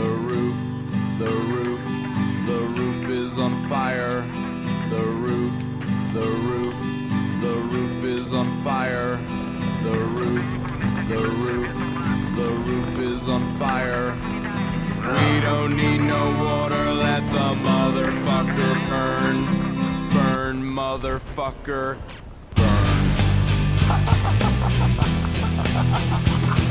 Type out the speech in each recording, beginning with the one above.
The roof, the roof, the roof is on fire. The roof, the roof, the roof is on fire. The roof, the roof, the roof is on fire. We don't need no water, let the motherfucker burn. Burn, motherfucker, burn.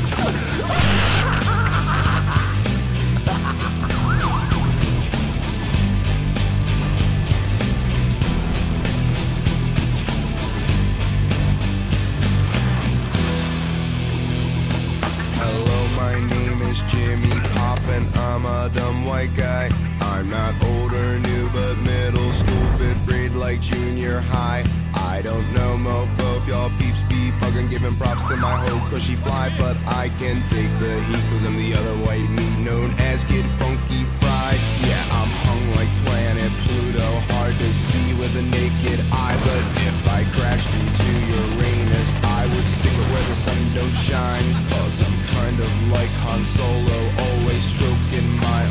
and I'm a dumb white guy. I'm not old or new, but middle school, fifth grade, like junior high. I don't know, mofo, if y'all peeps be fucking giving props to my whole she fly, but I can take the heat, cause I'm the other white meat known as Kid Funky Fried. Yeah, I'm hung like planet Pluto, hard to see with a naked eye, but if I crashed into Uranus, I would stick it where the sun don't shine, cause I'm kind of like Han Solo,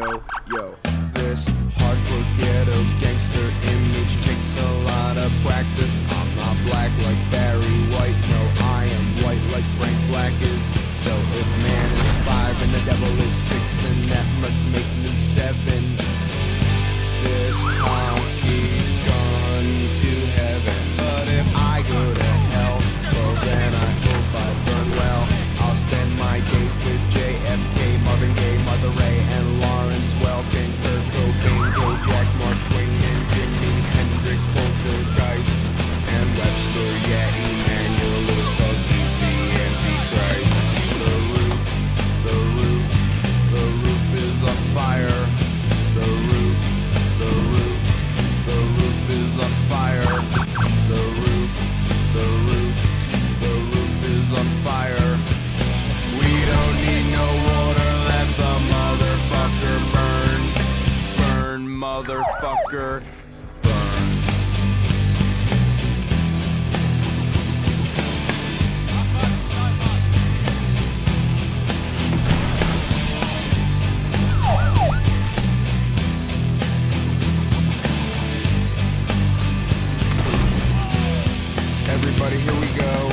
Yo, yo, this hardcore ghetto gangster image takes a lot of practice. I'm not black like Barry White, no, I am white like Frank Black is. So if man is five and the devil is six, then that must make me seven. Motherfucker. Everybody, here we go.